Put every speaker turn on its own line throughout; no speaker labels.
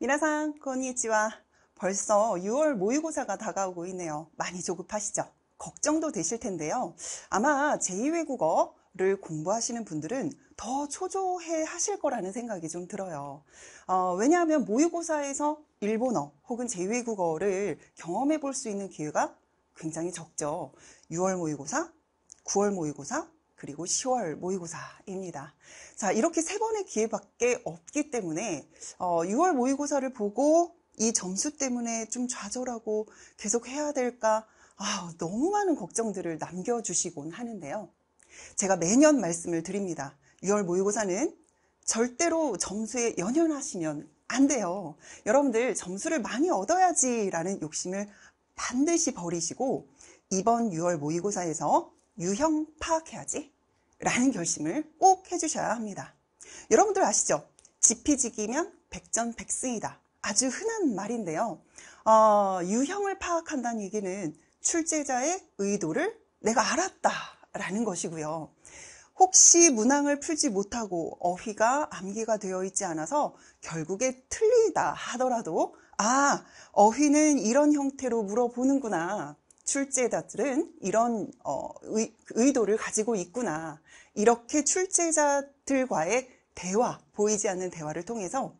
미나상, konnichiwa. 벌써 6월 모의고사가 다가오고 있네요. 많이 조급하시죠? 걱정도 되실 텐데요. 아마 제2외국어를 공부하시는 분들은 더 초조해 하실 거라는 생각이 좀 들어요. 어, 왜냐하면 모의고사에서 일본어 혹은 제2외국어를 경험해 볼 수 있는 기회가 굉장히 적죠. 6월 모의고사, 9월 모의고사, 그리고 10월 모의고사입니다. 자, 이렇게 세 번의 기회밖에 없기 때문에 어, 6월 모의고사를 보고 이 점수 때문에 좀 좌절하고 계속 해야 될까? 아, 너무 많은 걱정들을 남겨주시곤 하는데요. 제가 매년 말씀을 드립니다. 6월 모의고사는 절대로 점수에 연연하시면 안 돼요. 여러분들 점수를 많이 얻어야지라는 욕심을 반드시 버리시고 이번 6월 모의고사에서 유형 파악해야지 라는 결심을 꼭 해주셔야 합니다. 여러분들 아시죠? 지피지기면 백전백승이다. 아주 흔한 말인데요. 어, 유형을 파악한다는 얘기는 출제자의 의도를 내가 알았다 라는 것이고요. 혹시 문항을 풀지 못하고 어휘가 암기가 되어 있지 않아서 결국에 틀리다 하더라도 아, 어휘는 이런 형태로 물어보는구나. 출제자들은 이런 어, 의, 의도를 가지고 있구나. 이렇게 출제자들과의 대화, 보이지 않는 대화를 통해서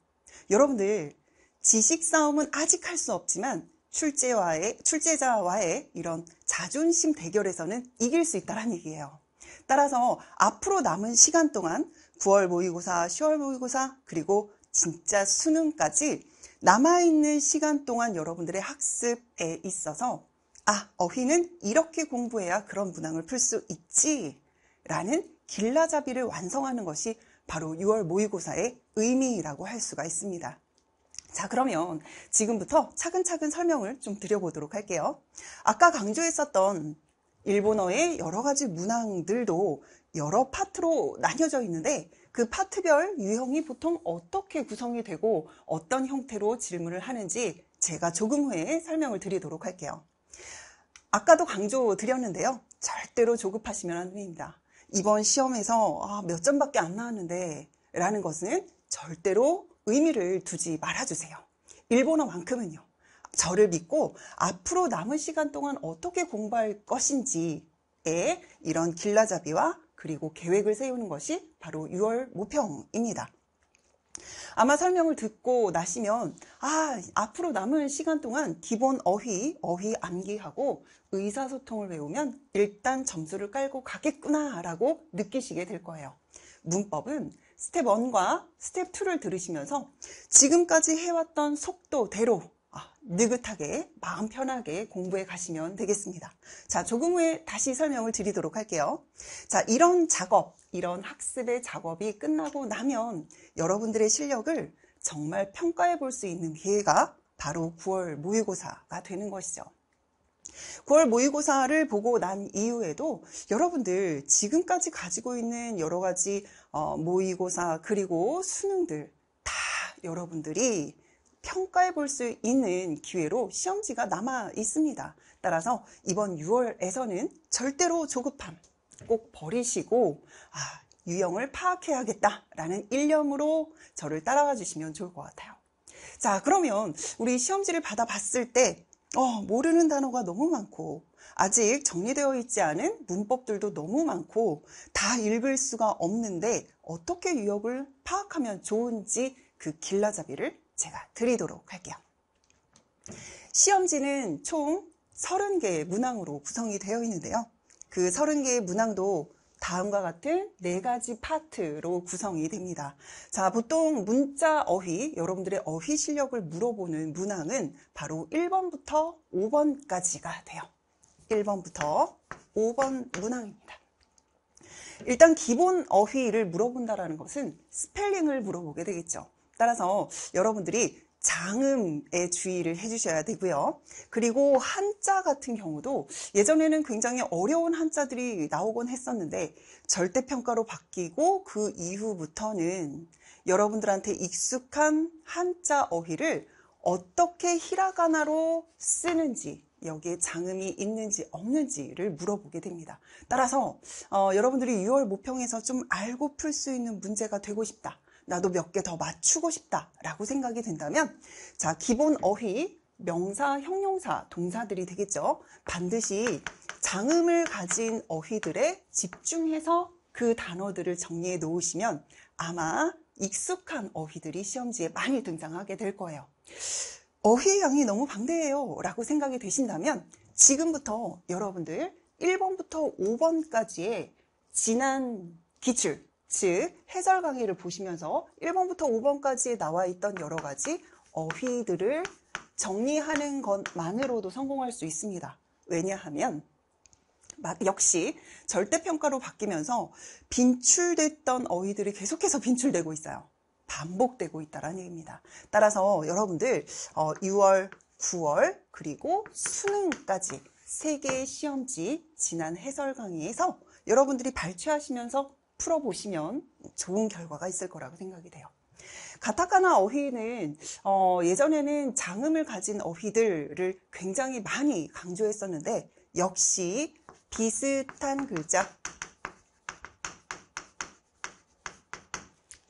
여러분들 지식 싸움은 아직 할 수 없지만 출제와의, 출제자와의 이런 자존심 대결에서는 이길 수 있다는 얘기예요. 따라서 앞으로 남은 시간 동안 9월 모의고사, 10월 모의고사, 그리고 진짜 수능까지 남아있는 시간 동안 여러분들의 학습에 있어서 아, 어휘는 이렇게 공부해야 그런 문항을 풀 수 있지 라는 길라잡이를 완성하는 것이 바로 6월 모의고사의 의미라고 할 수가 있습니다. 자, 그러면 지금부터 차근차근 설명을 좀 드려보도록 할게요. 아까 강조했었던 일본어의 여러 가지 문항들도 여러 파트로 나뉘어져 있는데 그 파트별 유형이 보통 어떻게 구성이 되고 어떤 형태로 질문을 하는지 제가 조금 후에 설명을 드리도록 할게요. 아까도 강조 드렸는데요. 절대로 조급하시면 안 됩니다. 이번 시험에서 아, 몇 점밖에 안 나왔는데 라는 것은 절대로 의미를 두지 말아주세요. 일본어만큼은요. 저를 믿고 앞으로 남은 시간 동안 어떻게 공부할 것인지에 이런 길라잡이와 그리고 계획을 세우는 것이 바로 6월 모평입니다. 아마 설명을 듣고 나시면 아 앞으로 남은 시간 동안 기본 어휘, 어휘 암기하고 의사소통을 외우면 일단 점수를 깔고 가겠구나 라고 느끼시게 될 거예요. 문법은 스텝 1과 스텝 2를 들으시면서 지금까지 해왔던 속도대로 아, 느긋하게 마음 편하게 공부해 가시면 되겠습니다. 자, 조금 후에 다시 설명을 드리도록 할게요. 자, 이런 작업, 이런 학습의 작업이 끝나고 나면 여러분들의 실력을 정말 평가해 볼 수 있는 기회가 바로 9월 모의고사가 되는 것이죠. 9월 모의고사를 보고 난 이후에도 여러분들 지금까지 가지고 있는 여러 가지 어, 모의고사 그리고 수능들 다 여러분들이 평가해 볼 수 있는 기회로 시험지가 남아 있습니다. 따라서 이번 6월에서는 절대로 조급함 꼭 버리시고 아, 유형을 파악해야겠다라는 일념으로 저를 따라와 주시면 좋을 것 같아요. 자, 그러면 우리 시험지를 받아봤을 때 어, 모르는 단어가 너무 많고 아직 정리되어 있지 않은 문법들도 너무 많고 다 읽을 수가 없는데 어떻게 유형을 파악하면 좋은지 그 길라잡이를 제가 드리도록 할게요. 시험지는 총 30개의 문항으로 구성이 되어 있는데요. 그 30개의 문항도 다음과 같은 네 가지 파트로 구성이 됩니다. 자, 보통 문자 어휘, 여러분들의 어휘 실력을 물어보는 문항은 바로 1번부터 5번까지가 돼요. 1번부터 5번 문항입니다. 일단 기본 어휘를 물어본다라는 것은 스펠링을 물어보게 되겠죠. 따라서 여러분들이 장음에 주의를 해주셔야 되고요. 그리고 한자 같은 경우도 예전에는 굉장히 어려운 한자들이 나오곤 했었는데 절대평가로 바뀌고 그 이후부터는 여러분들한테 익숙한 한자 어휘를 어떻게 히라가나로 쓰는지 여기에 장음이 있는지 없는지를 물어보게 됩니다. 따라서 어, 여러분들이 6월 모평에서 좀 알고 풀 수 있는 문제가 되고 싶다. 나도 몇 개 더 맞추고 싶다라고 생각이 된다면 자, 기본 어휘, 명사, 형용사, 동사들이 되겠죠. 반드시 장음을 가진 어휘들에 집중해서 그 단어들을 정리해 놓으시면 아마 익숙한 어휘들이 시험지에 많이 등장하게 될 거예요. 어휘의 양이 너무 방대해요 라고 생각이 되신다면 지금부터 여러분들 1번부터 5번까지의 지난 기출, 즉 해설 강의를 보시면서 1번부터 5번까지 나와 있던 여러 가지 어휘들을 정리하는 것만으로도 성공할 수 있습니다. 왜냐하면 역시 절대평가로 바뀌면서 빈출됐던 어휘들이 계속해서 빈출되고 있어요. 반복되고 있다는 얘기입니다. 따라서 여러분들 6월, 어, 9월 그리고 수능까지 세 개의 시험지 지난 해설 강의에서 여러분들이 발췌하시면서 풀어보시면 좋은 결과가 있을 거라고 생각이 돼요. 가타카나 어휘는 어, 예전에는 장음을 가진 어휘들을 굉장히 많이 강조했었는데 역시 비슷한 글자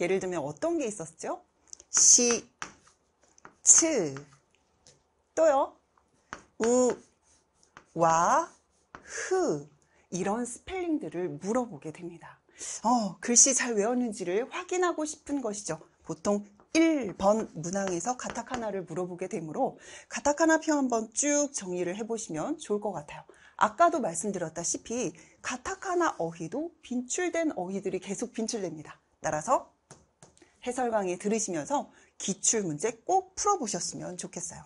예를 들면 어떤 게 있었죠? 시, 츠, 또요, 우, 와, 흐 이런 스펠링들을 물어보게 됩니다. 어, 글씨 잘 외웠는지를 확인하고 싶은 것이죠. 보통 1번 문항에서 가타카나를 물어보게 되므로 가타카나 표 한번 쭉 정리를 해보시면 좋을 것 같아요. 아까도 말씀드렸다시피 가타카나 어휘도 빈출된 어휘들이 계속 빈출됩니다. 따라서 해설 강의 들으시면서 기출 문제 꼭 풀어보셨으면 좋겠어요.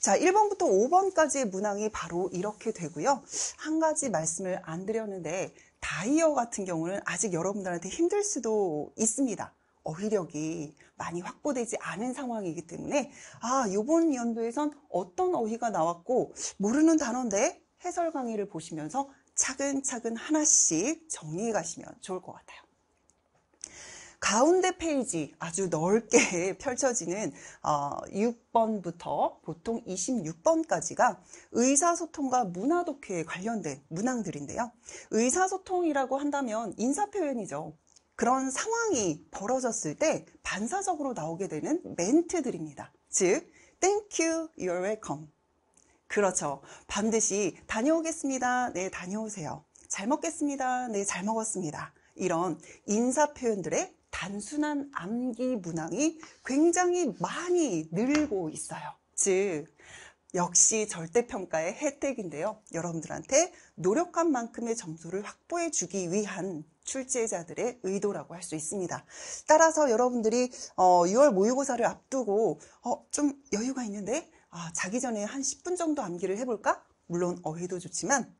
자, 1번부터 5번까지의 문항이 바로 이렇게 되고요. 한 가지 말씀을 안 드렸는데 다이어 같은 경우는 아직 여러분들한테 힘들 수도 있습니다. 어휘력이 많이 확보되지 않은 상황이기 때문에 아, 요번 연도에선 어떤 어휘가 나왔고 모르는 단어인데 해설 강의를 보시면서 차근차근 하나씩 정리해 가시면 좋을 것 같아요. 가운데 페이지 아주 넓게 펼쳐지는 6번부터 어, 보통 26번까지가 의사소통과 문화독해에 관련된 문항들인데요. 의사소통이라고 한다면 인사표현이죠. 그런 상황이 벌어졌을 때 반사적으로 나오게 되는 멘트들입니다. 즉, Thank you, you're welcome. 그렇죠. 반드시 다녀오겠습니다. 네, 다녀오세요. 잘 먹겠습니다. 네, 잘 먹었습니다. 이런 인사 표현들의 단순한 암기 문항이 굉장히 많이 늘고 있어요. 즉, 역시 절대평가의 혜택인데요. 여러분들한테 노력한 만큼의 점수를 확보해 주기 위한 출제자들의 의도라고 할 수 있습니다. 따라서 여러분들이 6월 어, 모의고사를 앞두고 어, 좀 여유가 있는데 아, 자기 전에 한 10분 정도 암기를 해볼까? 물론 어휘도 좋지만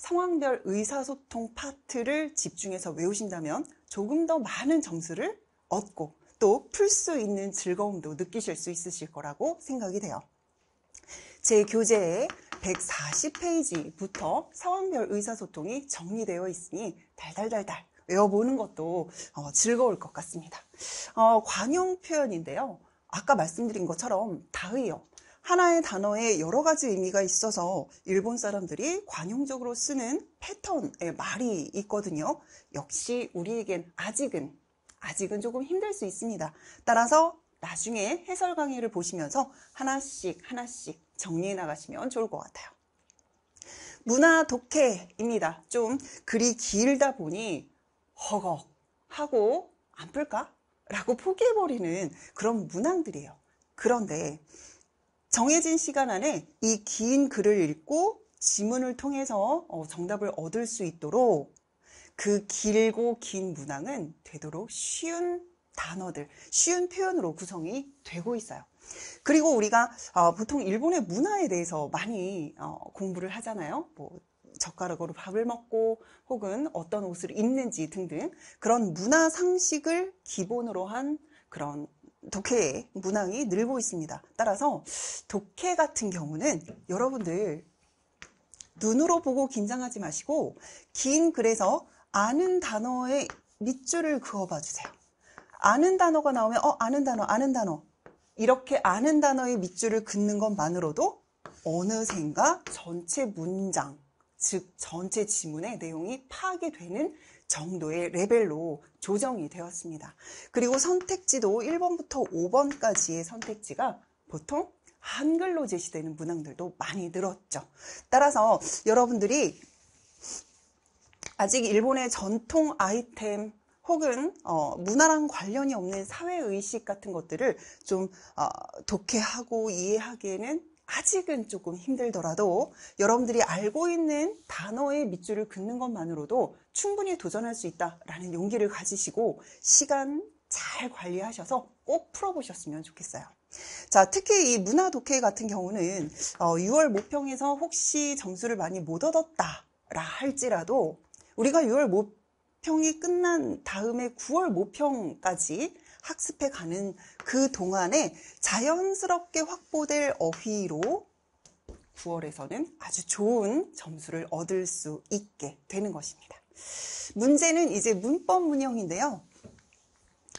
상황별 의사소통 파트를 집중해서 외우신다면 조금 더 많은 점수를 얻고 또 풀 수 있는 즐거움도 느끼실 수 있으실 거라고 생각이 돼요. 제 교재에 140페이지부터 상황별 의사소통이 정리되어 있으니 달달달달 외워보는 것도 어, 즐거울 것 같습니다. 어, 관용 표현인데요. 아까 말씀드린 것처럼 다의어, 하나의 단어에 여러 가지 의미가 있어서 일본 사람들이 관용적으로 쓰는 패턴의 말이 있거든요. 역시 우리에겐 아직은 아직은 조금 힘들 수 있습니다. 따라서 나중에 해설 강의를 보시면서 하나씩 하나씩 정리해 나가시면 좋을 것 같아요. 문화 독해입니다. 좀 글이 길다 보니 허걱 하고 안 풀까? 라고 포기해버리는 그런 문항들이에요. 그런데 정해진 시간 안에 이 긴 글을 읽고 지문을 통해서 어, 정답을 얻을 수 있도록 그 길고 긴 문항은 되도록 쉬운 단어들, 쉬운 표현으로 구성이 되고 있어요. 그리고 우리가 어, 보통 일본의 문화에 대해서 많이 어, 공부를 하잖아요. 뭐 젓가락으로 밥을 먹고 혹은 어떤 옷을 입는지 등등 그런 문화 상식을 기본으로 한 그런 독해 문항이 늘고 있습니다. 따라서 독해 같은 경우는 여러분들 눈으로 보고 긴장하지 마시고 긴 글에서 아는 단어의 밑줄을 그어봐 주세요. 아는 단어가 나오면 어 아는 단어 아는 단어 이렇게 아는 단어의 밑줄을 긋는 것만으로도 어느샌가 전체 문장 즉 전체 지문의 내용이 파악이 되는 정도의 레벨로 조정이 되었습니다. 그리고 선택지도 1번부터 5번까지의 선택지가 보통 한글로 제시되는 문항들도 많이 늘었죠. 따라서 여러분들이 아직 일본의 전통 아이템 혹은 어, 문화랑 관련이 없는 사회의식 같은 것들을 좀 어, 독해하고 이해하기에는 아직은 조금 힘들더라도 여러분들이 알고 있는 단어의 밑줄을 긋는 것만으로도 충분히 도전할 수 있다라는 용기를 가지시고 시간 잘 관리하셔서 꼭 풀어보셨으면 좋겠어요. 자, 특히 이 문화 독해 같은 경우는 어, 6월 모평에서 혹시 점수를 많이 못 얻었다라 할지라도 우리가 6월 모평이 끝난 다음에 9월 모평까지 학습해 가는 그 동안에 자연스럽게 확보될 어휘로 9월에서는 아주 좋은 점수를 얻을 수 있게 되는 것입니다. 문제는 이제 문법 문형인데요.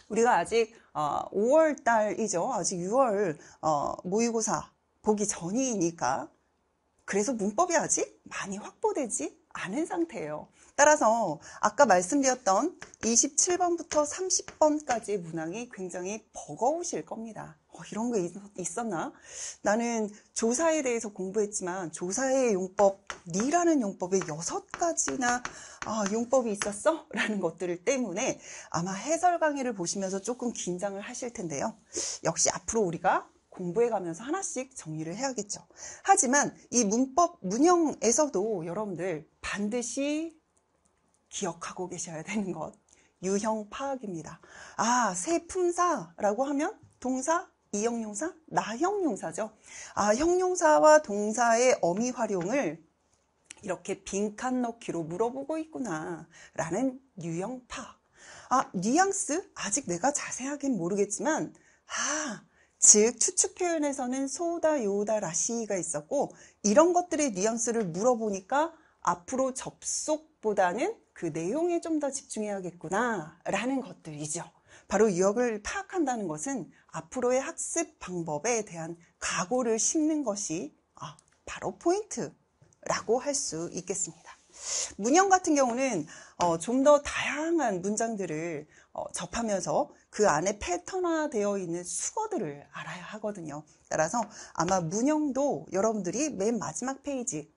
우리가 아직 5월 어, 달이죠. 아직 6월 어, 모의고사 보기 전이니까 그래서 문법이 아직 많이 확보되지 않은 상태예요. 따라서 아까 말씀드렸던 27번부터 30번까지의 문항이 굉장히 버거우실 겁니다. 어, 이런 게 있었나? 나는 조사에 대해서 공부했지만 조사의 용법, 니라는 용법에 여섯 가지나 아, 용법이 있었어? 라는 것들 때문에 아마 해설 강의를 보시면서 조금 긴장을 하실 텐데요. 역시 앞으로 우리가 공부해 가면서 하나씩 정리를 해야겠죠. 하지만 이 문법 문형에서도 여러분들 반드시 기억하고 계셔야 되는 것. 유형 파악입니다. 아, 새 품사라고 하면 동사, 이형용사, 나형용사죠. 아, 형용사와 동사의 어미 활용을 이렇게 빈칸 넣기로 물어보고 있구나. 라는 유형 파악. 아, 뉘앙스? 아직 내가 자세하긴 모르겠지만, 아, 즉, 추측 표현에서는 소다, 요다, 라시가 있었고, 이런 것들의 뉘앙스를 물어보니까 앞으로 접속보다는 그 내용에 좀 더 집중해야겠구나 라는 것들이죠. 바로 유역을 파악한다는 것은 앞으로의 학습 방법에 대한 각오를 심는 것이 아, 바로 포인트라고 할 수 있겠습니다. 문형 같은 경우는 어, 좀 더 다양한 문장들을 어, 접하면서 그 안에 패턴화되어 있는 숙어들을 알아야 하거든요. 따라서 아마 문형도 여러분들이 맨 마지막 페이지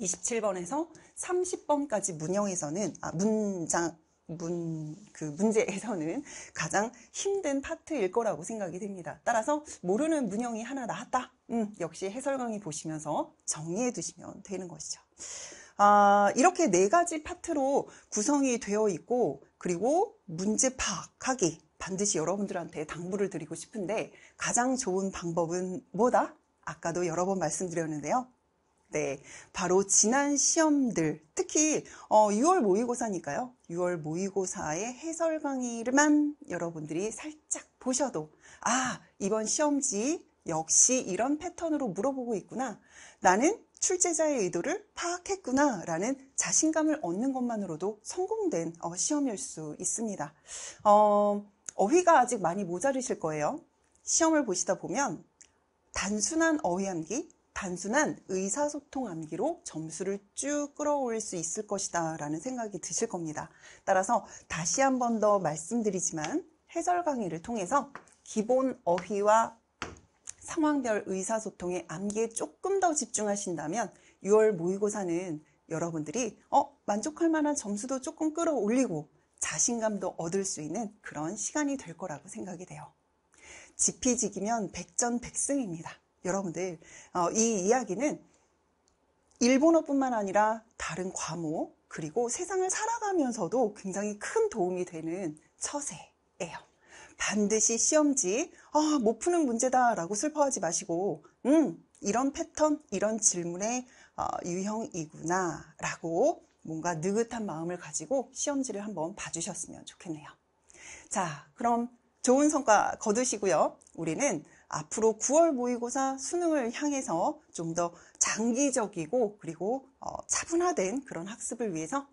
27번에서 30번까지 문형에서는 아, 문장 문, 그 문제에서는 가장 힘든 파트일 거라고 생각이 됩니다. 따라서 모르는 문형이 하나 나왔다. 음, 역시 해설 강의 보시면서 정리해 두시면 되는 것이죠. 아, 이렇게 네 가지 파트로 구성이 되어 있고, 그리고 문제 파악하기 반드시 여러분들한테 당부를 드리고 싶은데, 가장 좋은 방법은 뭐다? 아까도 여러 번 말씀드렸는데요. 때 바로 지난 시험들 특히 어, 6월 모의고사니까요. 6월 모의고사의 해설 강의를만 여러분들이 살짝 보셔도 아 이번 시험지 역시 이런 패턴으로 물어보고 있구나. 나는 출제자의 의도를 파악했구나 라는 자신감을 얻는 것만으로도 성공된 어, 시험일 수 있습니다. 어, 어휘가 아직 많이 모자르실 거예요. 시험을 보시다 보면 단순한 어휘 암기, 단순한 의사소통 암기로 점수를 쭉 끌어올 수 있을 것이다 라는 생각이 드실 겁니다. 따라서 다시 한 번 더 말씀드리지만 해설 강의를 통해서 기본 어휘와 상황별 의사소통의 암기에 조금 더 집중하신다면 6월 모의고사는 여러분들이 어, 만족할 만한 점수도 조금 끌어올리고 자신감도 얻을 수 있는 그런 시간이 될 거라고 생각이 돼요. 지피지기면 백전백승입니다. 여러분들 어, 이 이야기는 일본어뿐만 아니라 다른 과목 그리고 세상을 살아가면서도 굉장히 큰 도움이 되는 처세예요. 반드시 시험지 아, 못 푸는 문제다 라고 슬퍼하지 마시고 음 이런 패턴 이런 질문의 어, 유형이구나 라고 뭔가 느긋한 마음을 가지고 시험지를 한번 봐주셨으면 좋겠네요. 자, 그럼 좋은 성과 거두시고요. 우리는 앞으로 9월 모의고사 수능을 향해서 좀 더 장기적이고 그리고 어, 차분화된 그런 학습을 위해서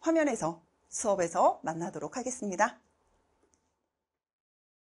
화면에서 수업에서 만나도록 하겠습니다.